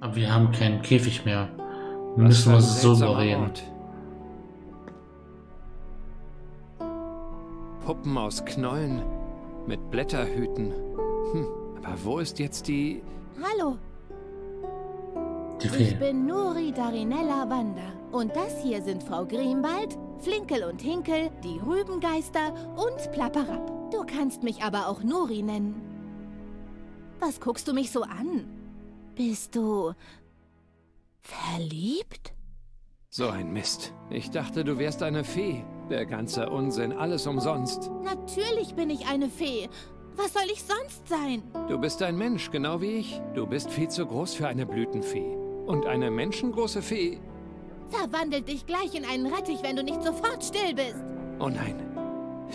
Aber wir haben keinen Käfig mehr. Wir müssen uns so. Ort. Puppen aus Knollen mit Blätterhüten. Hm, aber wo ist jetzt die... Hallo, Die ich Fee. bin Nuri Darinella Wanda. Und das hier sind Frau Grimwald, Flinkel und Hinkel, die Rübengeister und Plapperab. Du kannst mich aber auch Nuri nennen. Was guckst du mich so an? Bist du verliebt? So ein Mist. Ich dachte, du wärst eine Fee. Der ganze Unsinn, alles umsonst. Natürlich bin ich eine Fee. Was soll ich sonst sein? Du bist ein Mensch, genau wie ich. Du bist viel zu groß für eine Blütenfee. Und eine menschengroße Fee... Verwandelt dich gleich in einen Rettich, wenn du nicht sofort still bist. Oh nein.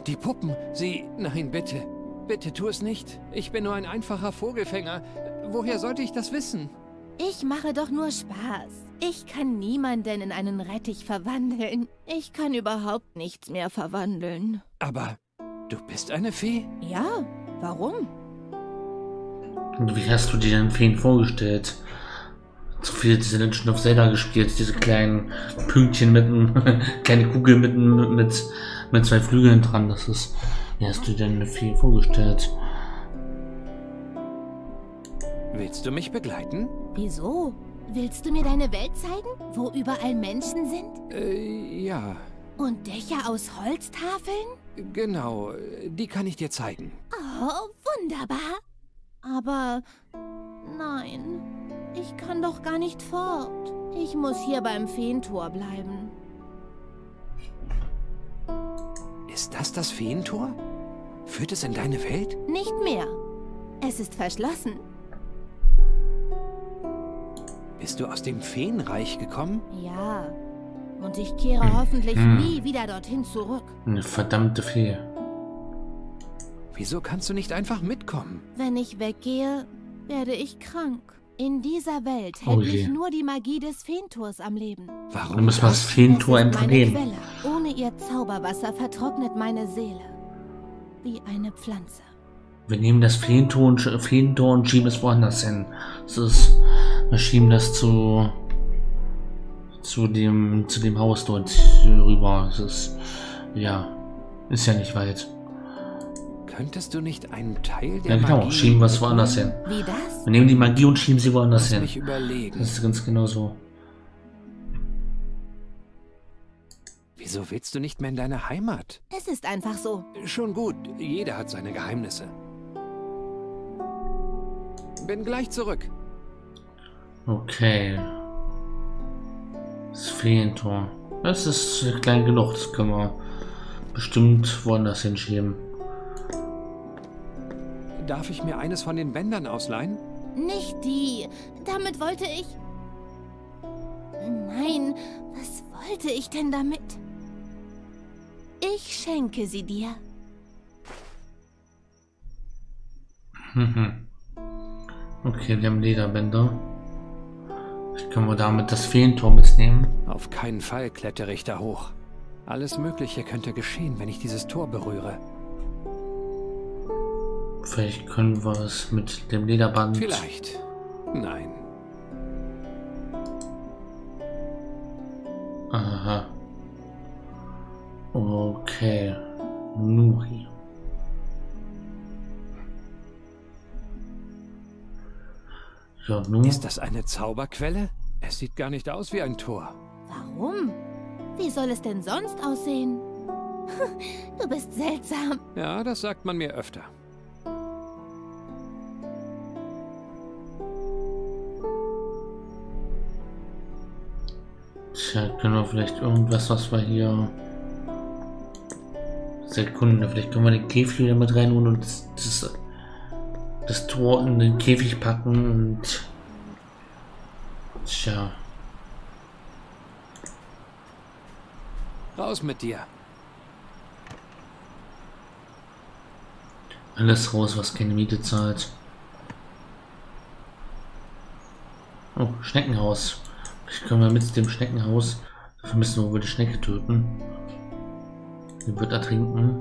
Die Puppen, sie... Nein, bitte. Bitte tu es nicht. Ich bin nur ein einfacher Vogelfänger. Woher sollte ich das wissen? Ich mache doch nur Spaß. Ich kann niemanden in einen Rettich verwandeln. Ich kann überhaupt nichts mehr verwandeln. Aber du bist eine Fee? Ja, warum? Und Wie hast du dir den Feen vorgestellt? So viele diese Legend of Zelda gespielt, diese kleinen Pünktchen mit kleine Kugel mit, mit, mit zwei Flügeln dran. Das ist. Wie hast du dir denn eine Fee vorgestellt? Willst du mich begleiten? Wieso? Willst du mir deine Welt zeigen, wo überall Menschen sind? Äh, ja. Und Dächer aus Holztafeln? Genau. Die kann ich dir zeigen. Oh, wunderbar. Aber nein, ich kann doch gar nicht fort. Ich muss hier beim Feentor bleiben. Ist das das Feentor? Führt es in deine Welt? Nicht mehr. Es ist verschlossen. Bist du aus dem Feenreich gekommen? Ja. Und ich kehre hoffentlich Hm. nie wieder dorthin zurück. Eine verdammte Fee. Wieso kannst du nicht einfach mitkommen? Wenn ich weggehe, werde ich krank. In dieser Welt Oh hält je. mich nur die Magie des Feentors am Leben. Warum? Du musst mal das? Feentor einfach nehmen. Quelle. Ohne ihr Zauberwasser vertrocknet meine Seele. Wie eine Pflanze. Wir nehmen das Feentor und, schieben es woanders hin. Das ist, wir schieben das zu, zu dem, zu dem Haus dort rüber. Das ist, ja, ist ja nicht weit. Könntest du nicht einen Teil der Ja, genau, Magie... schieben wir es woanders hin. Wie das? Wir nehmen die Magie und schieben sie woanders Lass hin. mich überlegen. Das ist ganz genau so. Wieso willst du nicht mehr in deine Heimat? Es ist einfach so. Schon gut, jeder hat seine Geheimnisse. Bin gleich zurück. Okay. Das Feentor. Das ist klein genug, das können wir bestimmt woanders hinschieben. Darf ich mir eines von den Bändern ausleihen? Nicht die. Damit wollte ich. Nein, was wollte ich denn damit? Ich schenke sie dir. Mhm. Okay, wir haben Lederbänder. Vielleicht können wir damit das Feentor mitnehmen. Auf keinen Fall klettere ich da hoch. Alles Mögliche könnte geschehen, wenn ich dieses Tor berühre. Vielleicht können wir es mit dem Lederband. Vielleicht. Nein. Aha. Okay. Nuri. Ja, nun. Ist das eine Zauberquelle? Es sieht gar nicht aus wie ein Tor. Warum? Wie soll es denn sonst aussehen? Du bist seltsam. Ja, das sagt man mir öfter. Tja, können wir vielleicht irgendwas, was wir hier. Sekunde, vielleicht können wir den Käfig wieder mit reinholen und das, das, das Tor in den Käfig packen und. Tja. Raus mit dir. Alles raus, was keine Miete zahlt. Oh, Schneckenhaus. Vielleicht können wir mit dem Schneckenhaus. Dafür müssen wir wohl die Schnecke töten. Die wird ertrinken.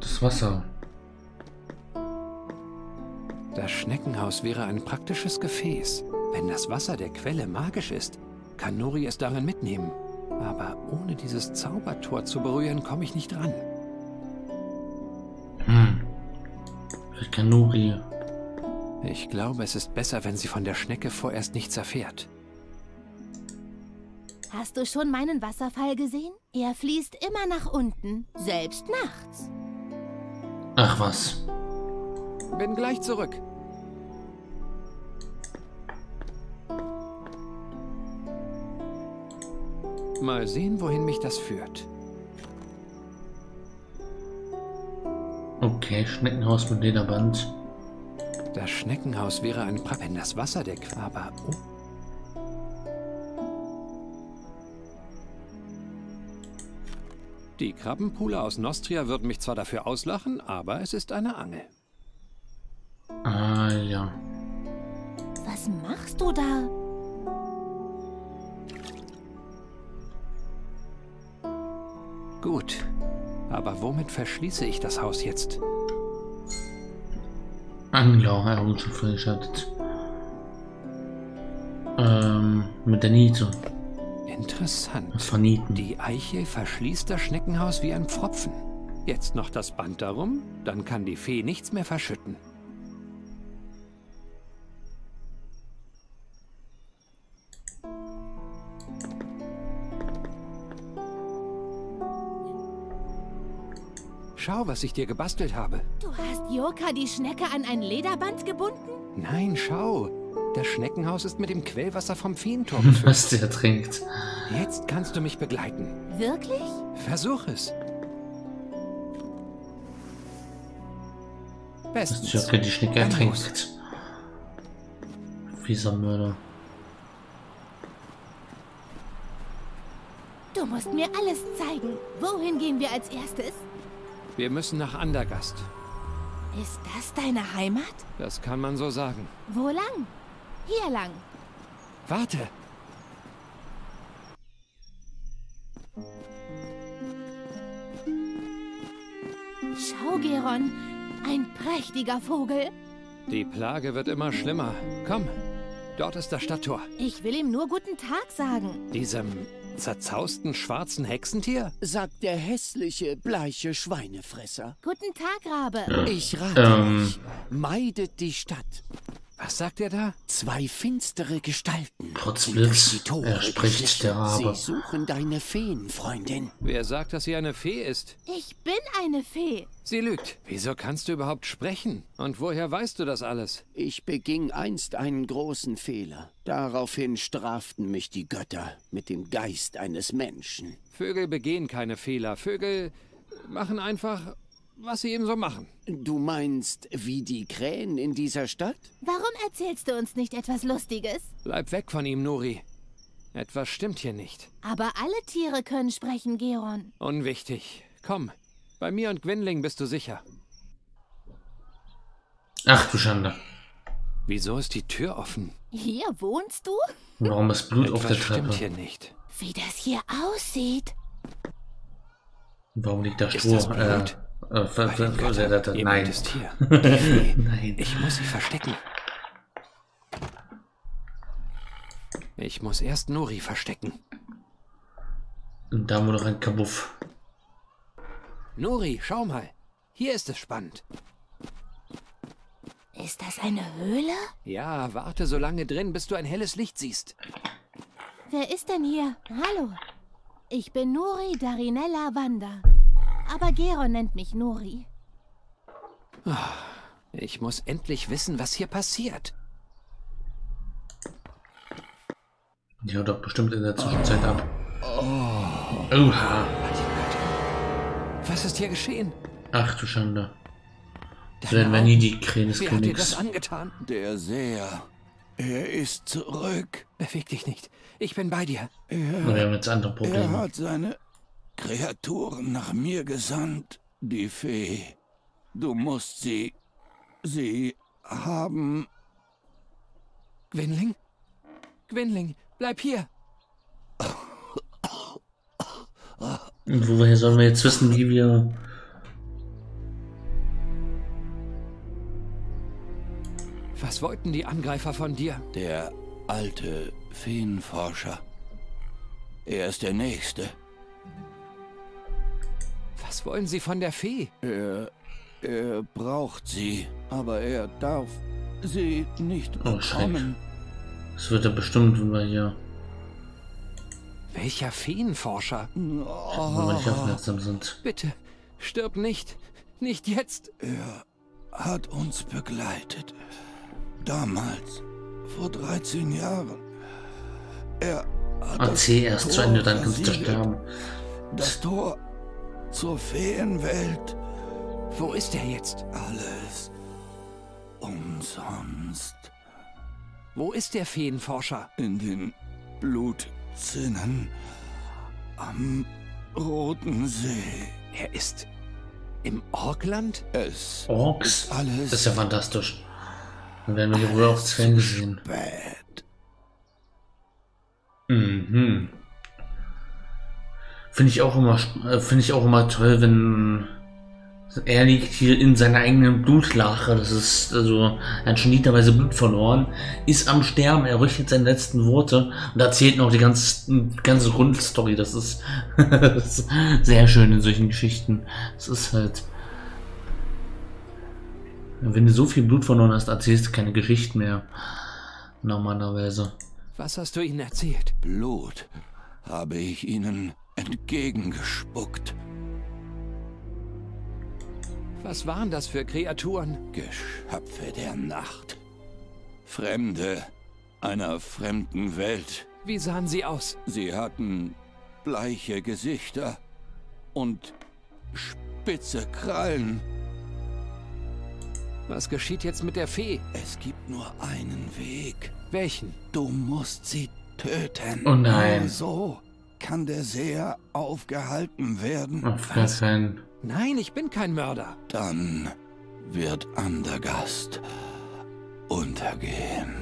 Das Wasser. Das Schneckenhaus wäre ein praktisches Gefäß. Wenn das Wasser der Quelle magisch ist, kann Nori es darin mitnehmen. Aber ohne dieses Zaubertor zu berühren, komme ich nicht ran. Hm. Vielleicht kann Nuri. Ich glaube, es ist besser, wenn sie von der Schnecke vorerst nichts erfährt. Hast du schon meinen Wasserfall gesehen? Er fließt immer nach unten, selbst nachts. Ach was. Bin gleich zurück. Mal sehen, wohin mich das führt. Okay, Schneckenhaus mit Lederband. Das Schneckenhaus wäre ein pra wenn das Wasser der Quelle... Aber... Oh. Die Krabbenpooler aus Nostria würden mich zwar dafür auslachen, aber es ist eine Angel. Ah, ja. Was machst du da? Gut. Aber womit verschließe ich das Haus jetzt? Angler, freigeschaltet. Ähm, mit der Niete. Interessant. Von Nieten. Die Eiche verschließt das Schneckenhaus wie ein Pfropfen. Jetzt noch das Band darum, dann kann die Fee nichts mehr verschütten. Schau, was ich dir gebastelt habe. Du hast Joka die Schnecke an ein Lederband gebunden? Nein, schau. Das Schneckenhaus ist mit dem Quellwasser vom gefüllt. Was der trinkt. Jetzt kannst du mich begleiten. Wirklich? Versuch es. Bestens. Jocke die Schnecke ertrinkt. Fieser Mörder. Du musst mir alles zeigen. Wohin gehen wir als erstes? Wir müssen nach Andergast. Ist das deine Heimat? Das kann man so sagen. Wo lang? Hier lang. Warte. Schau, Geron. Ein prächtiger Vogel. Die Plage wird immer schlimmer. Komm, dort ist das Stadttor. Ich will ihm nur guten Tag sagen. Diesem zerzausten schwarzen Hexentier? sagt der hässliche, bleiche Schweinefresser. Guten Tag, Rabe. Ich rate Ähm. euch, meidet die Stadt. Was sagt er da? Zwei finstere Gestalten Potzblitz, er spricht, der Rabe. Sie suchen deine Feen, Freundin. Wer sagt, dass sie eine Fee ist? Ich bin eine Fee. Sie lügt. Wieso kannst du überhaupt sprechen? Und woher weißt du das alles? Ich beging einst einen großen Fehler. Daraufhin straften mich die Götter mit dem Geist eines Menschen. Vögel begehen keine Fehler. Vögel machen einfach, was sie eben so machen. Du meinst, wie die Krähen in dieser Stadt? Warum erzählst du uns nicht etwas Lustiges? Bleib weg von ihm, Nuri. Etwas stimmt hier nicht. Aber alle Tiere können sprechen, Geron. Unwichtig. Komm, bei mir und Gwynling bist du sicher. Ach du Schande. Wieso ist die Tür offen? Hier wohnst du? Warum ist Blut auf Etwas der stimmt Treppe? hier nicht. Wie das hier aussieht. Warum liegt da Ist Stroh? das Äh, Blut? äh, ver- ver- Göttern. ver- Jemand Nein. ist hier. Nein. Ich muss sie verstecken. Ich muss erst Nuri verstecken. Und da haben wir noch ein Kabuff. Nuri, schau mal. Hier ist es spannend. Ist das eine Höhle? Ja, warte so lange drin, bis du ein helles Licht siehst. Wer ist denn hier? Hallo. Ich bin Nuri Darinella Wanda. Aber Geron nennt mich Nuri. Ich muss endlich wissen, was hier passiert. Die haut doch bestimmt in der Zwischenzeit ab. Oha. Was ist hier geschehen? Ach du Schande. Werden wir nie die Krähen des Wer hat dir das Königs. angetan? Der Seher. Er ist zurück. Beweg dich nicht. Ich bin bei dir. Wir haben jetzt andere Er Probleme. hat seine Kreaturen nach mir gesandt. Die Fee. Du musst sie. Sie haben. Gwynling? Gwynling, bleib hier. Und woher sollen wir jetzt wissen, wie wir. Was wollten die Angreifer von dir? Der alte Feenforscher. Er ist der Nächste. Was wollen sie von der Fee? Er, er braucht sie, aber er darf sie nicht Oh, Schreck. bekommen. Das wird ja bestimmt, wenn wir hier, Welcher Feenforscher? wenn wir aufmerksam sind. Bitte, stirb nicht. Nicht jetzt. Er hat uns begleitet. Damals, vor 13 Jahren. Er hat das Erzähl erst zu Ende, dann kannst du sterben. Das Tor zur Feenwelt. Wo ist er jetzt? Alles umsonst. Wo ist der Feenforscher? In den Blutzinnen am Roten See. Er ist im Orkland? Es Orks? ist alles Das ist ja fantastisch. Dann werden wir die Zellen gesehen. bad. Mhm. Finde ich auch immer, äh, finde ich auch immer toll, wenn er liegt hier in seiner eigenen Blutlache. Das ist also, er hat schon literweise Blut verloren, ist am Sterben, er richtet seine letzten Worte und erzählt noch die ganze, ganze Grundstory. Das ist, das ist sehr schön in solchen Geschichten. Es ist halt, wenn du so viel Blut verloren hast, erzählst du keine Geschichten mehr. Normalerweise. Was hast du ihnen erzählt? Blut habe ich ihnen entgegengespuckt. Was waren das für Kreaturen? Geschöpfe der Nacht. Fremde einer fremden Welt. Wie sahen sie aus? Sie hatten bleiche Gesichter und spitze Krallen. Was geschieht jetzt mit der Fee? Es gibt nur einen Weg. Welchen? Du musst sie töten. Oh nein. So kann der Seher aufgehalten werden. Auf gar keinen. Nein, ich bin kein Mörder. Dann wird Andergast untergehen.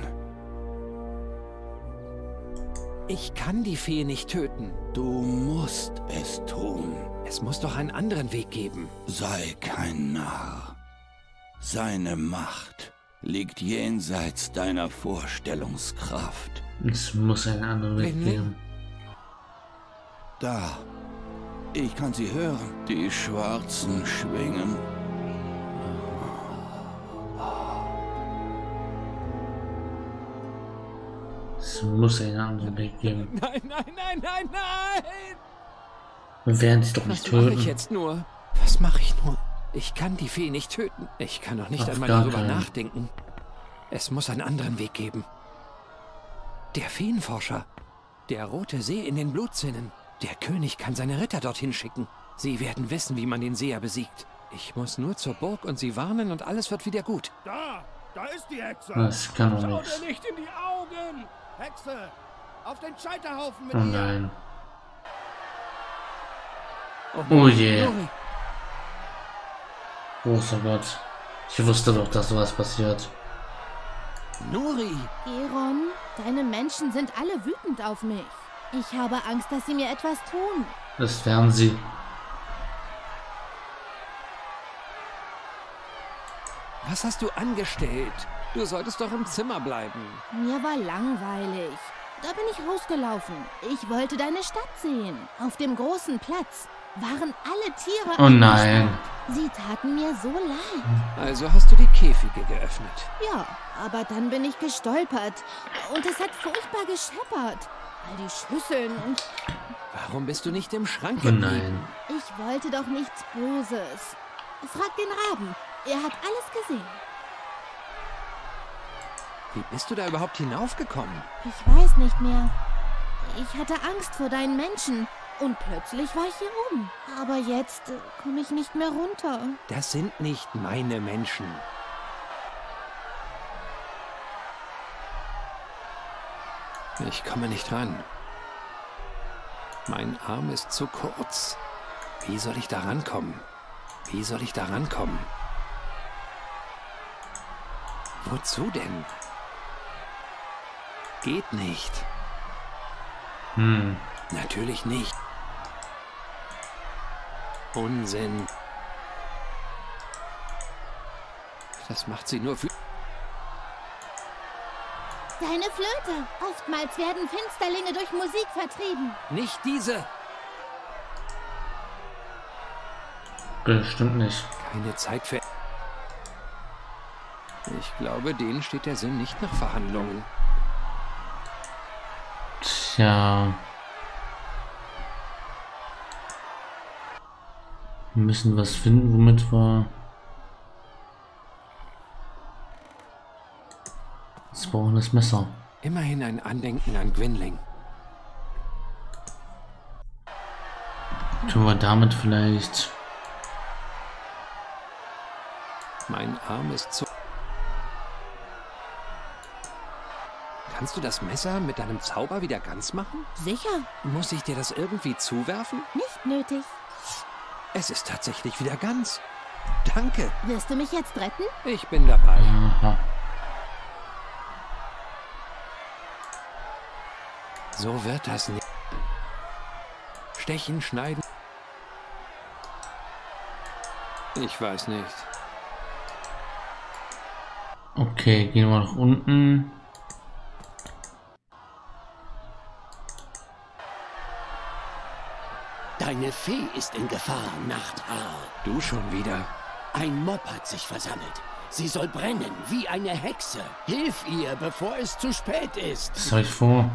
Ich kann die Fee nicht töten. Du musst es tun. Es muss doch einen anderen Weg geben. Sei kein Narr. Seine Macht liegt jenseits deiner Vorstellungskraft. Es muss einen anderen Weg geben. Da. Ich kann sie hören. Die schwarzen Schwingen. Es muss einen anderen Weg geben. Nein, nein, nein, nein, nein! Wir werden sie doch nicht Was mache ich töten. jetzt nur? Was mache ich nur? Ich kann die Fee nicht töten. Ich kann doch nicht Auf einmal darüber keinen. nachdenken. Es muss einen anderen Weg geben. Der Feenforscher. Der rote See in den Blutzinnen. Der König kann seine Ritter dorthin schicken. Sie werden wissen, wie man den Seher besiegt. Ich muss nur zur Burg und sie warnen und alles wird wieder gut. Da, da ist die Hexe. Das kann doch Schau nichts. dir nicht in die Augen. Hexe, auf den Scheiterhaufen mit Oh nein. Oh je. Nori, Großer Gott. Ich wusste doch, dass sowas passiert. Nori! Geron, deine Menschen sind alle wütend auf mich. Ich habe Angst, dass sie mir etwas tun. Das werden sie. Was hast du angestellt? Du solltest doch im Zimmer bleiben. Mir war langweilig. Da bin ich rausgelaufen. Ich wollte deine Stadt sehen. Auf dem großen Platz waren alle Tiere. Oh nein. Sie taten mir so leid. Also hast du die Käfige geöffnet. Ja, aber dann bin ich gestolpert. Und es hat furchtbar gescheppert. All die Schüsseln und Warum bist du nicht im Schrank Oh geblieben? nein. ich wollte doch nichts Böses. Frag den Raben. Er hat alles gesehen. Wie bist du da überhaupt hinaufgekommen? Ich weiß nicht mehr. Ich hatte Angst vor deinen Menschen. Und plötzlich war ich hier oben. Aber jetzt äh, komme ich nicht mehr runter. Das sind nicht meine Menschen. Ich komme nicht ran. Mein Arm ist zu kurz. Wie soll ich da rankommen? Wie soll ich da rankommen? Wozu denn? Geht nicht. Hm. Natürlich nicht. Unsinn. Das macht sie nur für... Deine Flöte. Oftmals werden Finsterlinge durch Musik vertrieben. Nicht diese! Bestimmt nicht. Keine Zeit für... Ich glaube, denen steht der Sinn nicht nach Verhandlungen. Tja. Wir müssen was finden, womit wir... Das Messer. Immerhin ein Andenken an Gwynling. Können wir damit vielleicht... Mein Arm ist zu... Kannst du das Messer mit deinem Zauber wieder ganz machen? Sicher, Muss ich dir das irgendwie zuwerfen? nicht nötig. Es ist tatsächlich wieder ganz. Danke, Wirst du mich jetzt retten? ich bin dabei. Aha. So wird das nicht. Stechen, schneiden. Ich weiß nicht. Okay, gehen wir nach unten. Deine Fee ist in Gefahr, Nachthaar. Du schon wieder. Ein Mob hat sich versammelt. Sie soll brennen wie eine Hexe. Hilf ihr, bevor es zu spät ist. Das habe ich vor.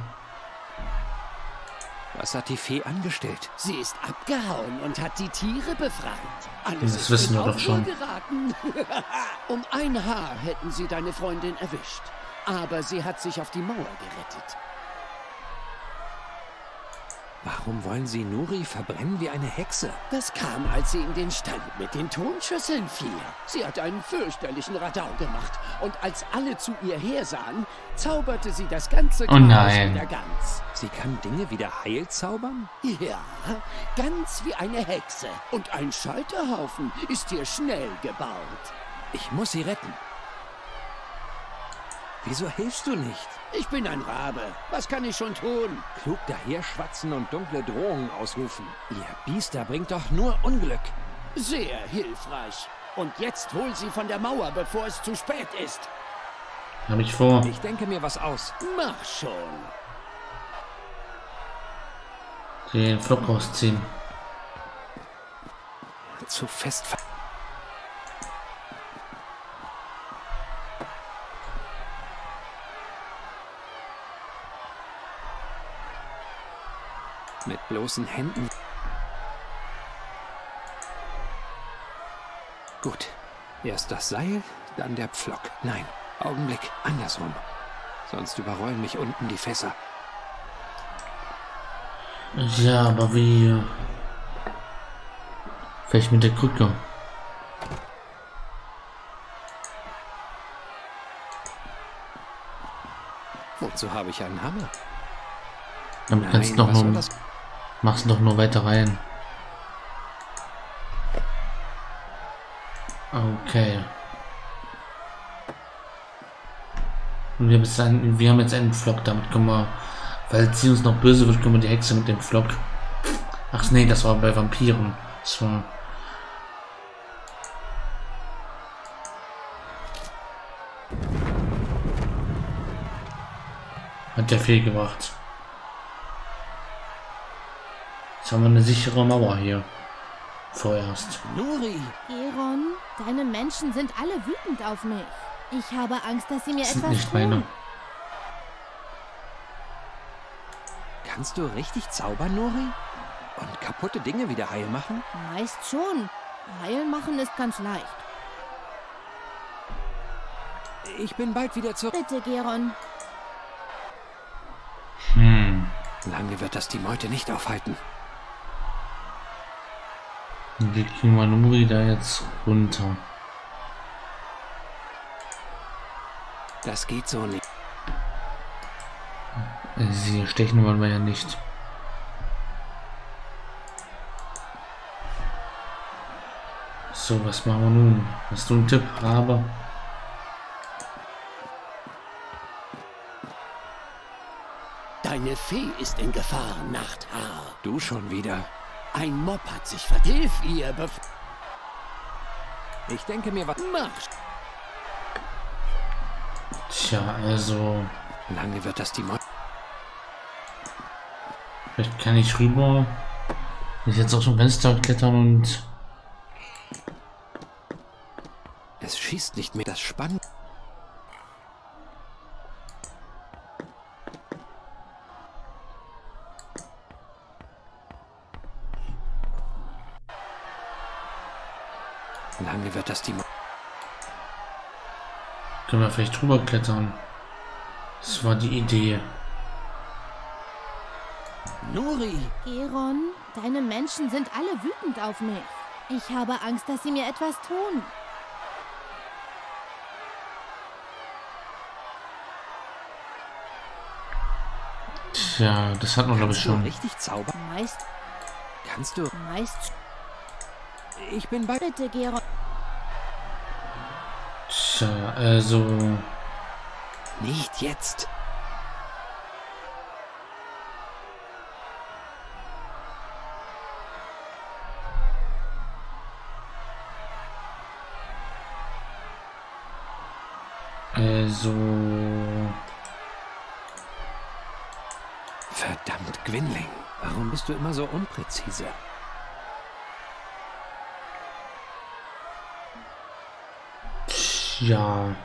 Was hat die Fee angestellt? Sie ist abgehauen und hat die Tiere befreit. Alles Das ist wissen in wir doch schon. geraten. um ein Haar hätten sie deine Freundin erwischt. Aber sie hat sich auf die Mauer gerettet. Warum wollen sie Nuri verbrennen wie eine Hexe? Das kam, als sie in den Stand mit den Tonschüsseln fiel. Sie hat einen fürchterlichen Radau gemacht. Und als alle zu ihr hersahen, zauberte sie das ganze Oh nein. wieder ganz. Sie kann Dinge wieder heil zaubern? Ja, ganz wie eine Hexe. Und ein Scheiterhaufen ist hier schnell gebaut. Ich muss sie retten. Wieso hilfst du nicht? Ich bin ein Rabe. Was kann ich schon tun? Klug daherschwatzen und dunkle Drohungen ausrufen. Ihr Biester bringt doch nur Unglück. Sehr hilfreich. Und jetzt hol sie von der Mauer, bevor es zu spät ist. Habe ich vor. Ich denke mir was aus. Mach schon. Den Flock rausziehen. Zu fest ver... Mit bloßen Händen. Gut. Erst das Seil, dann der Pflock. Nein, Augenblick, andersrum. Sonst überrollen mich unten die Fässer. Ja, aber wie... Vielleicht mit der Krücke. Wozu habe ich einen Hammer? Damit kannst du doch was du doch nur weiter rein. Okay. Und wir haben jetzt einen, wir haben jetzt einen Flock, damit können wir, weil sie uns noch böse wird, können wir die Hexe mit dem Flock. Ach nee, das war bei Vampiren. War. Hat der viel gebracht. Jetzt haben wir eine sichere Mauer hier. Vorerst. Nuri, Geron, deine Menschen sind alle wütend auf mich. Ich habe Angst, dass sie mir Das etwas nicht tun. meine. Kannst du richtig zaubern, Nori? Und kaputte Dinge wieder heil machen? Meist schon. Heilen machen ist ganz leicht. Ich bin bald wieder zurück. Bitte, Geron. Hm. Lange wird das die Meute nicht aufhalten. Wie kriegen wir Nuri da jetzt runter? Das geht so nicht. Sie stechen wollen wir ja nicht. So, was machen wir nun? Hast du einen Tipp, Rabe? deine Fee ist in Gefahr, Nachthaar. Du schon wieder. Ein Mob hat sich ver... Hilf ihr, bevor... Ich denke mir was. Mach Tja, also. Lange wird das die Mo Vielleicht kann ich rüber. Ich jetzt aus dem Fenster klettern und. Es schießt nicht mehr. Das Spann. Vielleicht drüber klettern? Das war die Idee. Nuri, Geron, deine Menschen sind alle wütend auf mich. Ich habe Angst, dass sie mir etwas tun. Tja, das hat man glaube ich schon. richtig zaubern? Meist, Kannst du? meist, Ich bin bei... bitte, Geron. Tja, also. Nicht jetzt. Also. Verdammt, Gwynling. Warum bist du immer so unpräzise? Ja.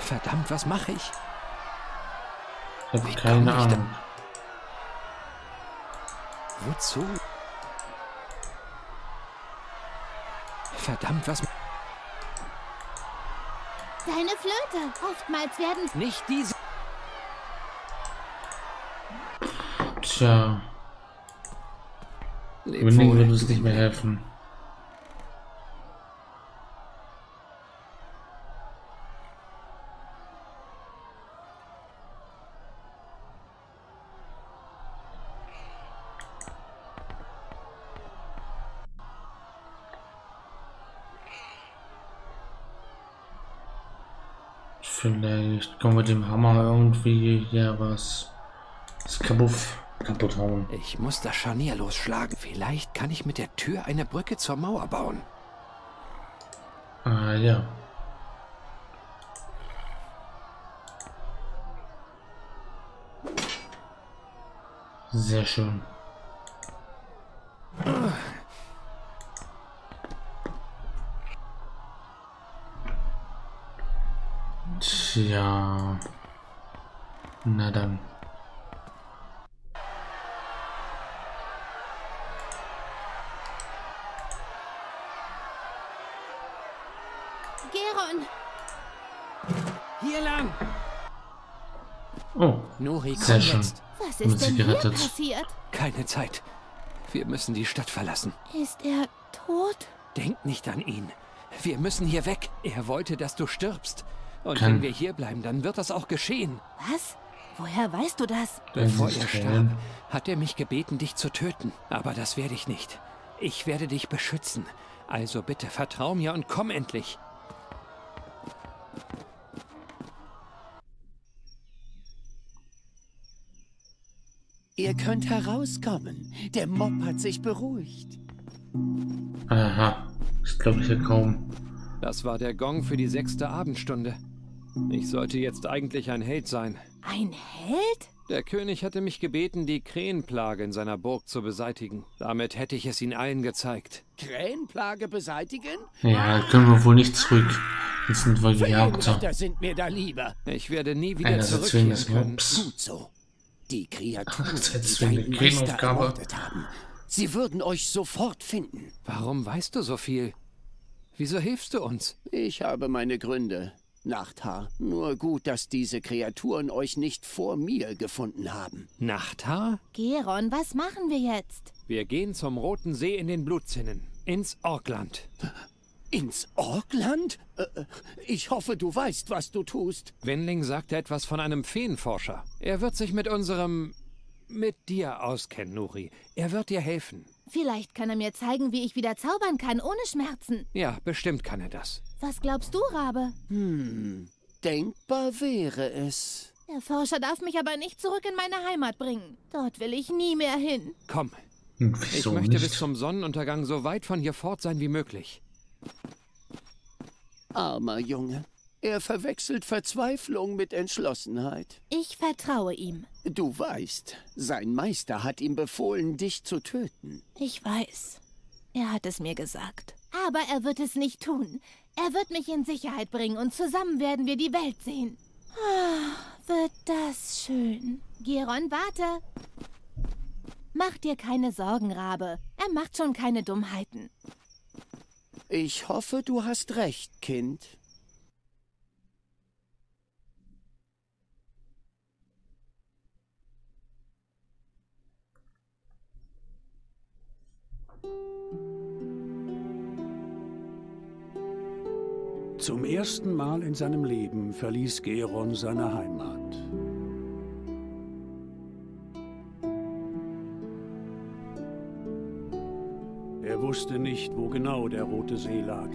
Verdammt, was mache ich? Ich habe Wie keine komm ich da- Ahnung. Wozu? Verdammt, was... Deine Flöte. Oftmals werden Nicht diese... Tja, Leb Winning wohl. würde uns nicht mehr helfen. Kommen wir dem Hammer irgendwie hier was, was kaputt, kaputt hauen. Ich muss das Scharnier losschlagen. Vielleicht kann ich mit der Tür eine Brücke zur Mauer bauen. Ah ja. Sehr schön. Na dann. Geron. Hier lang! Oh, Nuri, Sehr schön. jetzt. Was ist denn hier gerettet. passiert? Keine Zeit. Wir müssen die Stadt verlassen. Ist er tot? Denk nicht an ihn. Wir müssen hier weg. Er wollte, dass du stirbst. Und Kann- wenn wir hier bleiben, dann wird das auch geschehen. Was? Woher weißt du das? Bevor er starb, hat er mich gebeten, dich zu töten. Aber das werde ich nicht. Ich werde dich beschützen. Also bitte vertrau mir und komm endlich. ihr könnt herauskommen. Der Mob hat sich beruhigt. Aha, das glaube ich ja kaum. Das war der Gong für die sechste Abendstunde. Ich sollte jetzt eigentlich ein Held sein. Ein Held? Der König hatte mich gebeten, die Krähenplage in seiner Burg zu beseitigen. Damit hätte ich es ihnen allen gezeigt. Krähenplage beseitigen? Ja, können wir wohl nicht zurück. Jetzt sind wir gejagt. Sind mir da lieber. Ich werde nie wieder Einerseits zurückkehren des können. Mobs. Gut so. Die Kreaturen, die deinen haben. Sie würden euch sofort finden. Warum weißt du so viel? Wieso hilfst du uns? Ich habe meine Gründe. Nachthaar. Nur gut, dass diese Kreaturen euch nicht vor mir gefunden haben. Nachthaar? Geron, was machen wir jetzt? Wir gehen zum Roten See in den Blutzinnen. Ins Orkland. Ins Orkland? Äh, äh, ich hoffe, du weißt, was du tust. Wenling sagte etwas von einem Feenforscher. Er wird sich mit unserem... mit dir auskennen, Nuri. Er wird dir helfen. Vielleicht kann er mir zeigen, wie ich wieder zaubern kann, ohne Schmerzen. Ja, bestimmt kann er das. Was glaubst du, Rabe? Hm, denkbar wäre es. Der Forscher darf mich aber nicht zurück in meine Heimat bringen. Dort will ich nie mehr hin. Komm, Hm, ich Wieso möchte bis nicht? zum Sonnenuntergang so weit von hier fort sein wie möglich. Armer Junge. Er verwechselt Verzweiflung mit Entschlossenheit. Ich vertraue ihm. Du weißt, sein Meister hat ihm befohlen, dich zu töten. Ich weiß. Er hat es mir gesagt. Aber er wird es nicht tun. Er wird mich in Sicherheit bringen und zusammen werden wir die Welt sehen. Ah, wird das schön. Geron, warte. Mach dir keine Sorgen, Rabe. Er macht schon keine Dummheiten. Ich hoffe, du hast recht, Kind. Zum ersten Mal in seinem Leben verließ Geron seine Heimat. Er wusste nicht, wo genau der Rote See lag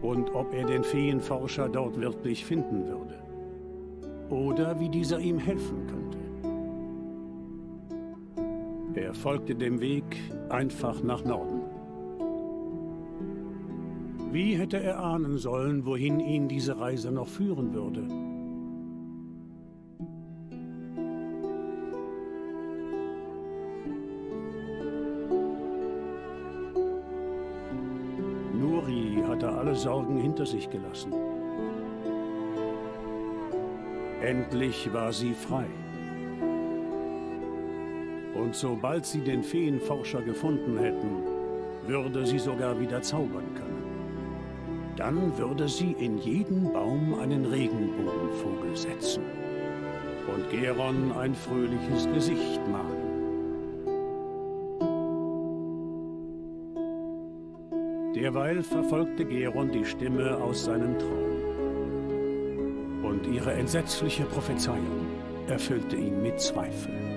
und ob er den Feenforscher dort wirklich finden würde. Oder wie dieser ihm helfen könnte. Er folgte dem Weg einfach nach Norden. Wie hätte er ahnen sollen, wohin ihn diese Reise noch führen würde? Nuri hatte alle Sorgen hinter sich gelassen. Endlich war sie frei. Und sobald sie den Feenforscher gefunden hätten, würde sie sogar wieder zaubern können. Dann würde sie in jeden Baum einen Regenbogenvogel setzen und Geron ein fröhliches Gesicht malen. Derweil verfolgte Geron die Stimme aus seinem Traum. Und ihre entsetzliche Prophezeiung erfüllte ihn mit Zweifel.